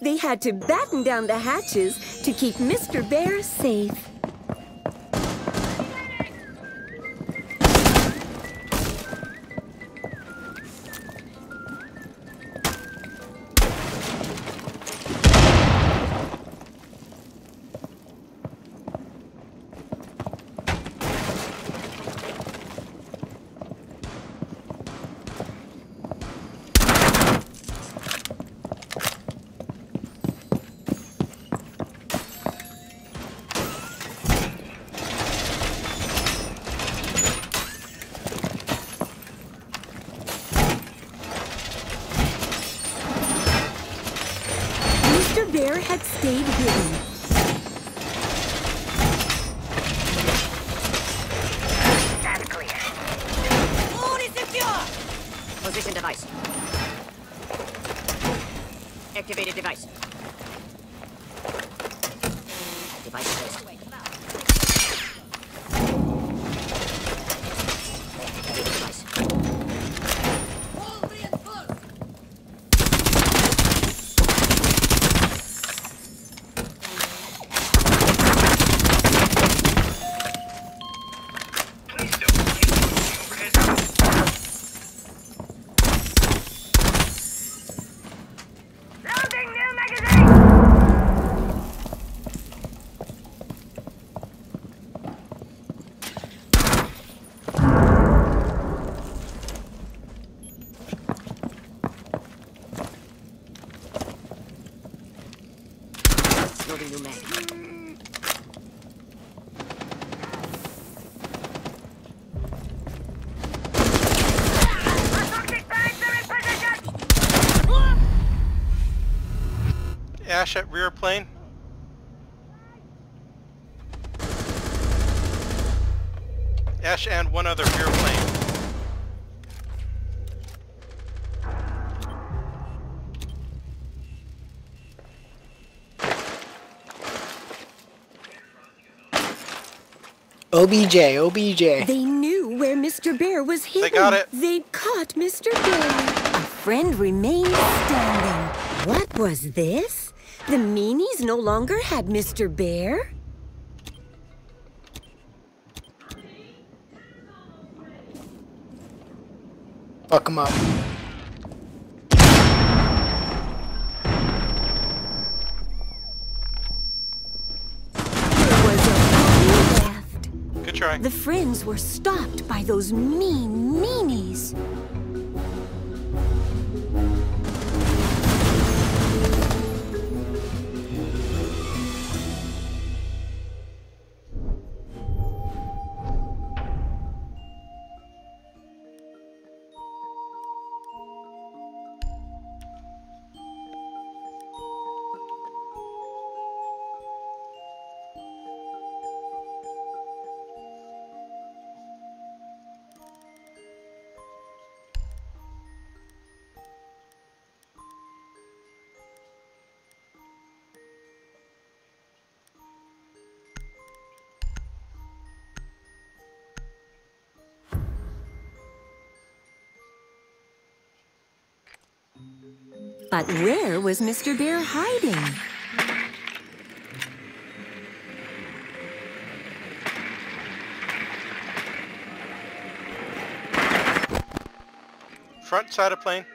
They had to batten down the hatches to keep Mr. Bear safe. Had stayed hidden. Ash at rear plane. Ash and one other rear plane. OBJ, OBJ. They knew where Mr. Bear was hidden. They got it. They'd caught Mr. Bear. A friend remained standing. What was this? The meanies no longer had Mr. Bear? Fuck him up. There was a puppy left. Good try. The friends were stopped by those mean meanies. But where was Mr. Bear hiding? Front side of plane.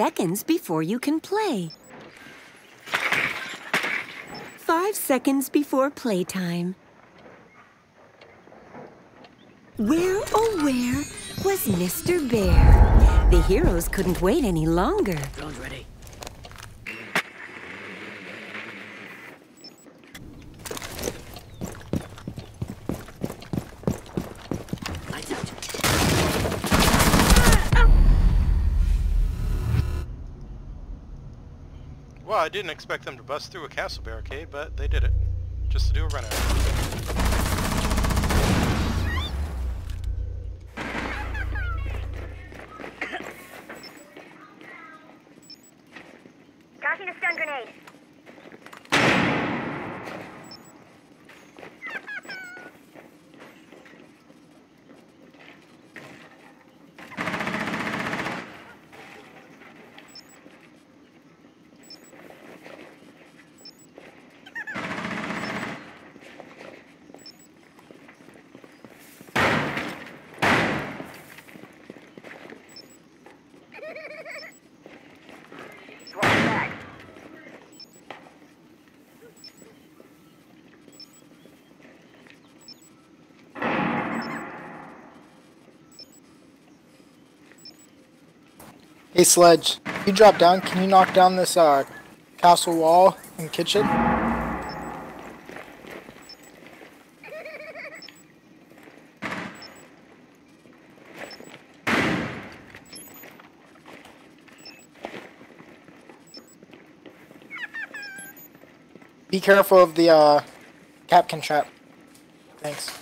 Seconds before you can play. Five seconds before playtime. Where, oh where, was Mr. Bear? The heroes couldn't wait any longer. Drone's ready. I didn't expect them to bust through a castle barricade, but they did it. Just to do a run out. Dodging a stun grenade. Hey Sledge, you drop down, can you knock down this uh castle wall and kitchen? Be careful of the uh Kapkan trap. Thanks.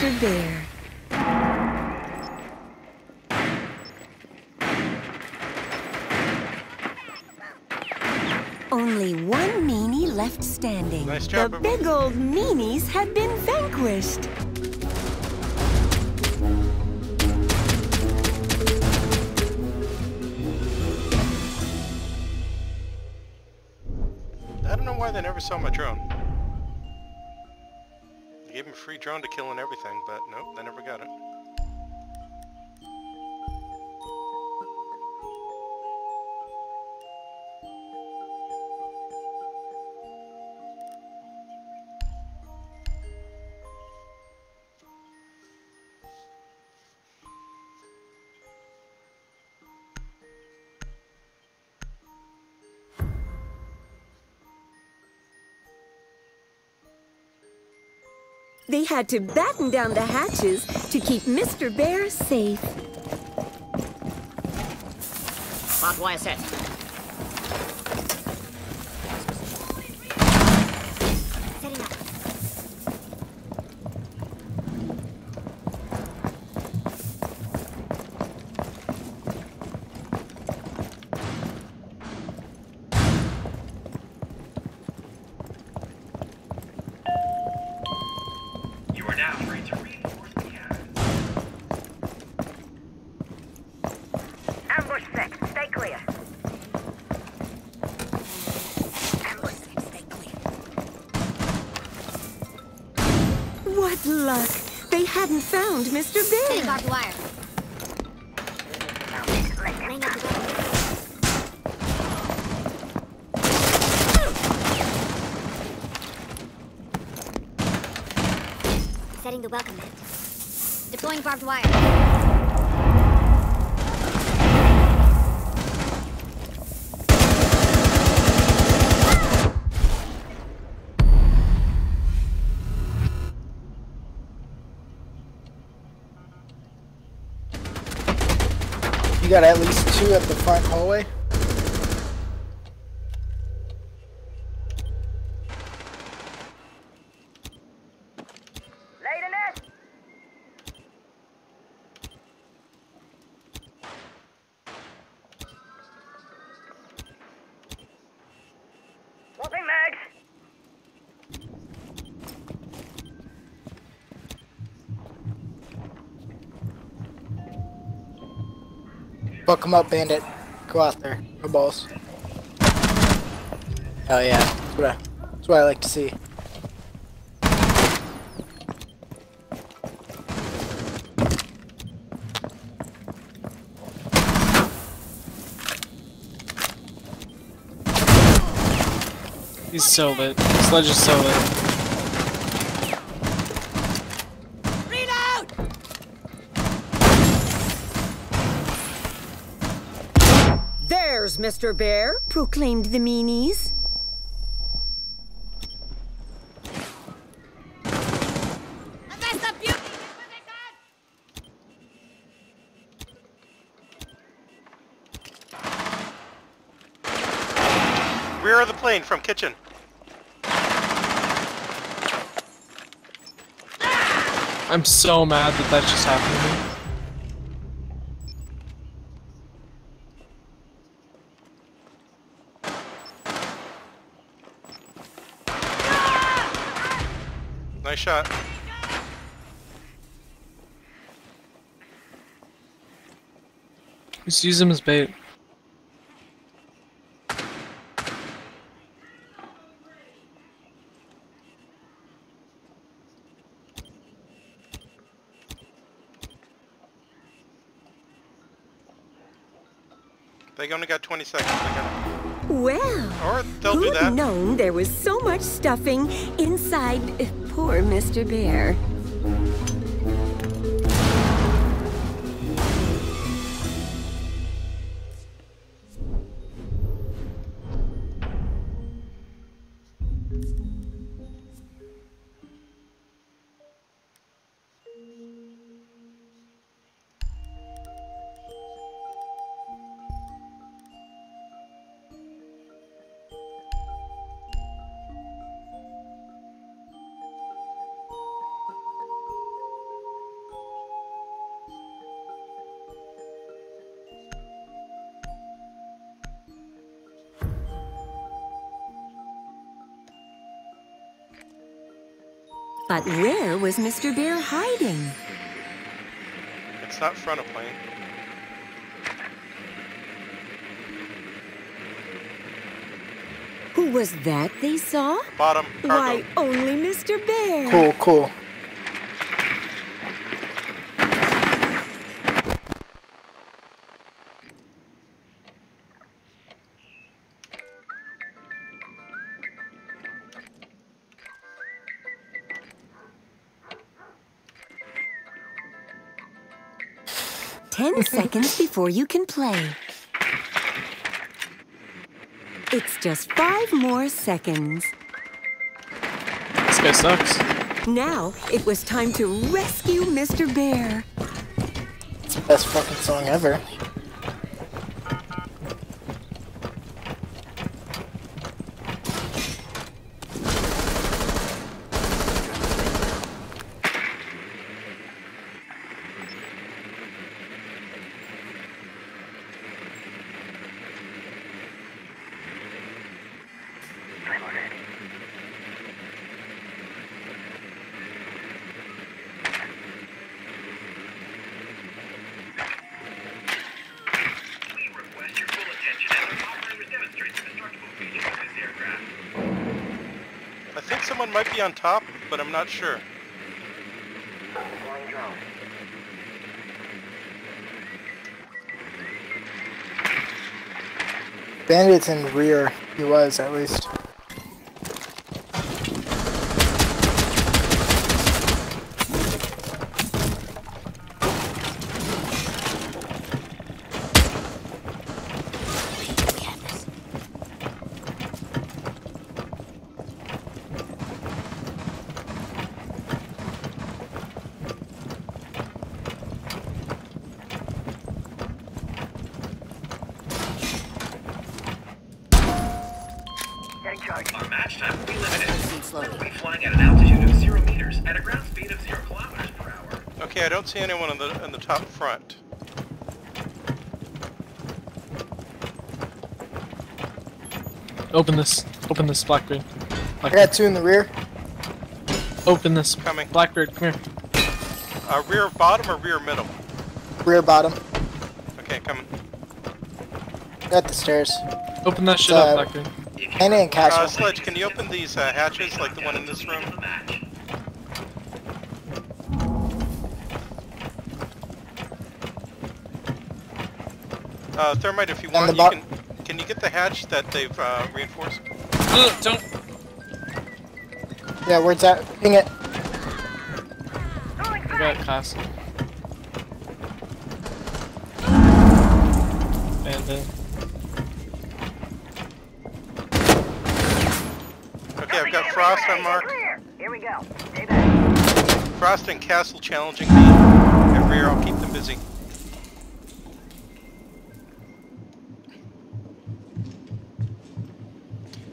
Mr. Bear. Only one meanie left standing. Nice job, the everyone. big old meanies have been vanquished. I don't know why they never saw my drone. Free drone to kill and everything, but nope, they never got it. They had to batten down the hatches to keep Mr. Bear safe. Barbed wire set. Luck! They hadn't found Mr. Bear. barbed wire. Setting the welcome mat. Deploying barbed wire. You got at least two at the front hallway. 'Em up, bandit. Go out there. No balls. Hell yeah. That's what I, that's what I like to see. He's so lit. Sledge is so lit. Master Bear, proclaimed the meanies. Rear of the plane from kitchen. I'm so mad that that just happened to me. Shot. Just use him as bait. They only got 20 seconds. They got... Well, Or they'll who'd that. known there was so much stuffing inside uh, poor Mr. Bear? But where was Mr. Bear hiding? It's not front of plane. Who was that they saw? Bottom, cargo. Why, only Mr. Bear. Cool, cool. Ten seconds before you can play. It's just five more seconds. This guy sucks. Now it was time to rescue Mr. Bear. It's the best fucking song ever. We request your full attention as our operators demonstrate the destructible features of this aircraft. Someone might be on top, but I'm not sure. Bandits in rear. He was, at least. Getting charged. Our match time will be limited. We'll be flying at an altitude of zero meters at a ground speed of zero kilometers per hour. Okay, I don't see anyone in the in the top front. Open this. Open this, Blackbeard. I got two in the rear. Open this. Coming. Blackbeard, come here. Uh, rear bottom or rear middle? Rear bottom. Okay, coming. Got the stairs. Open that shit Uh, up, Blackbeard. If you And in Uh. Sledge, can you open these uh, hatches like the one in this room? Uh, Thermite, if you want, you can. Can you get the hatch that they've uh, reinforced? Ugh, don't. Yeah, where's that? Ping it. Throwing I got fire. castle. Bandit. Okay, I've got Frost on mark. Here we go. Stay back. Frost and Castle challenging me. At rear, I'll keep them busy.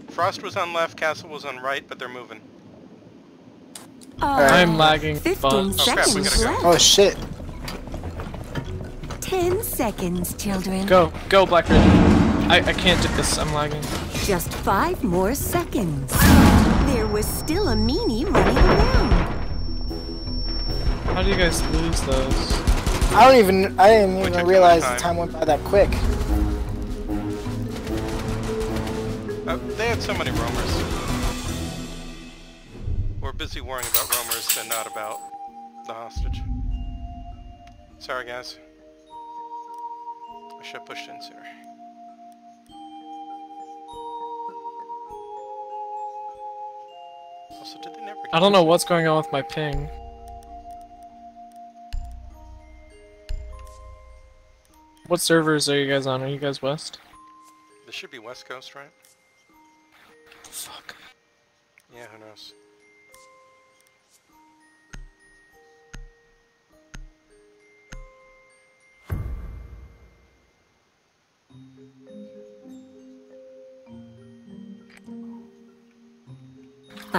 Frost was on left, Castle was on right, but they're moving. Uh, I'm lagging, 15 but Oh, crap, we seconds gotta go. left. Oh shit. 10 seconds, children. go, go, Blackbeard. I, I can't do this. I'm lagging. Just five more seconds. There was still a meanie running around. How do you guys lose those? I don't even. I didn't even realize much the time. time went by that quick. Uh, they had so many roamers. We're busy worrying about roamers and not about the hostage. Sorry, guys. I should have pushed in sooner. Also, did they never I don't know what's going on with my ping. What servers are you guys on? Are you guys west? This should be West Coast, right? Fuck. Yeah, who knows?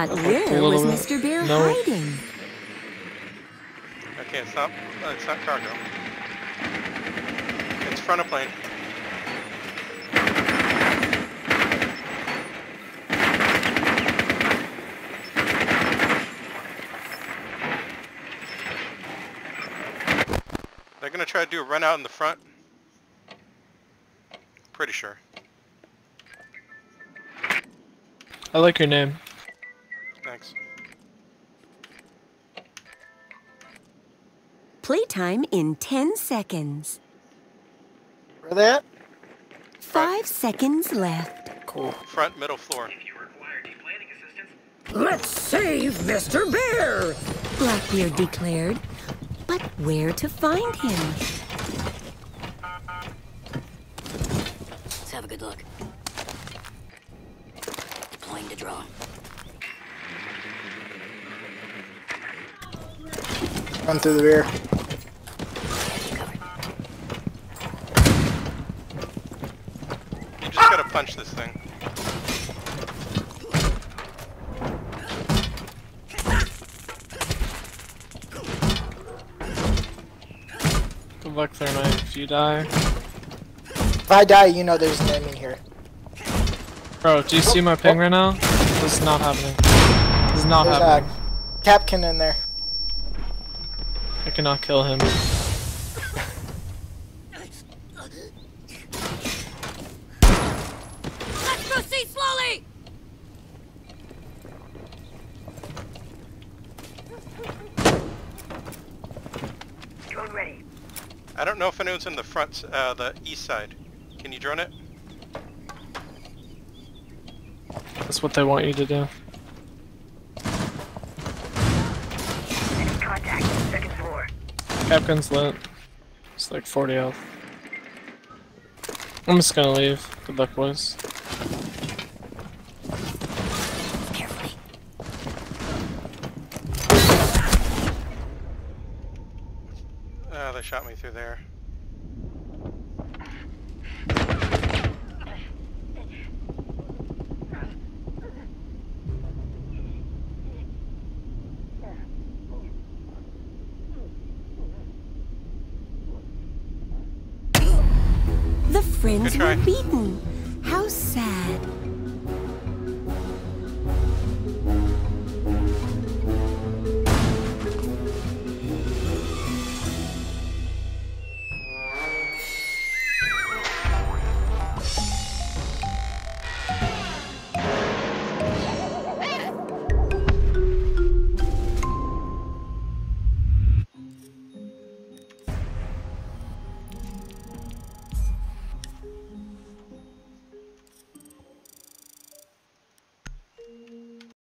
But where was bit. Mr. Bear No. hiding? Okay, it's not. Uh, it's not cargo. It's front of plane. They're gonna try to do a run out in the front. Pretty sure. I like your name. Thanks. Playtime in 10 seconds. Where they at? Five seconds left. Cool. Front, middle floor. If you require deplaning assistance, Let's save Mr. Bear! Blackbeard declared. But where to find him? Let's have a good look. Deploying the drone. Run through the rear. You covered. You just gotta punch this thing. Good luck there, knight. If you die. If I die, you know there's an enemy here. Bro, do you see my ping oh. right now? This is not happening. This is not There's uh, happening. a Kapkan in there. I cannot kill him. Let's proceed slowly! Drone ready. I don't know if anyone's in the front, uh, the east side. Can you drone it? That's what they want you to do. Enemy contact. Second floor. Kapkan's lit. It's like 40 health. I'm just gonna leave. Good luck, boys. Uh, they shot me through there. The friends were beaten.